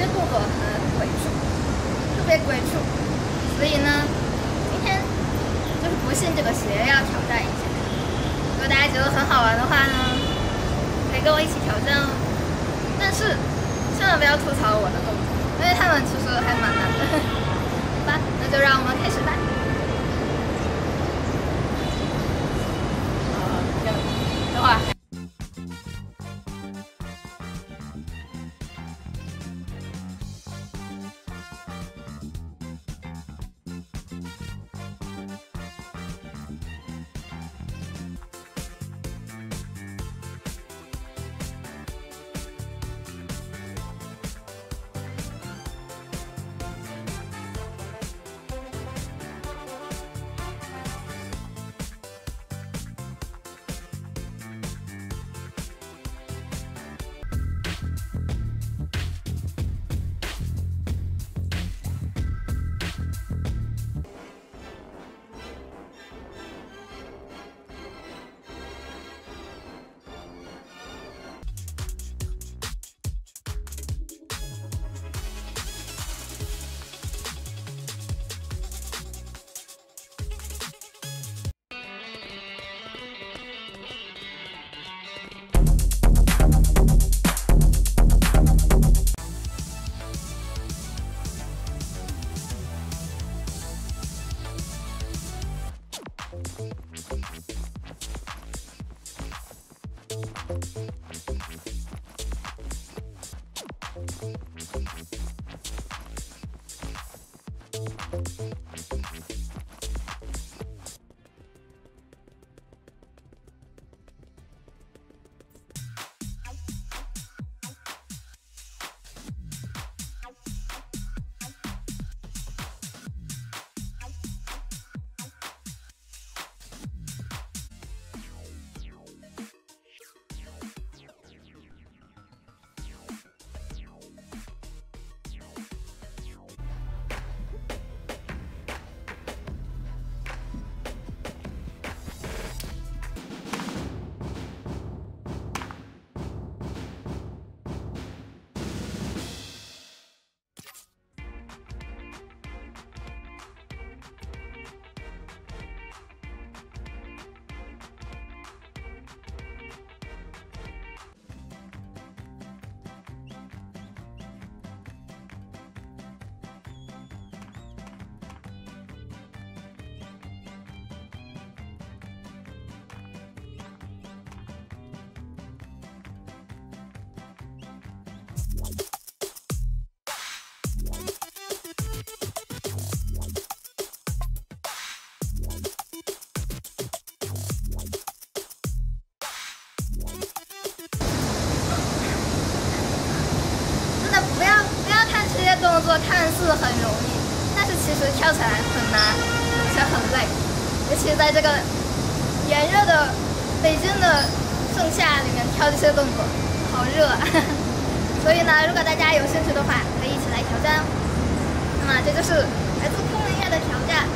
这动作很鬼畜特别鬼畜。所以呢今天就是不信这个邪要挑战一下。如果大家觉得很好玩的话呢可以跟我一起挑战哦。但是千万不要吐槽我的动作因为他们其实还蛮难的。好吧那就让我们开始吧。Thank you. 动作看似很容易，但是其实跳起来很难，而且很累，尤其在这个炎热的北京的盛夏里面跳这些动作，好热啊！所以呢，如果大家有兴趣的话，可以一起来挑战哦。那么这就是来自空灵月的挑战。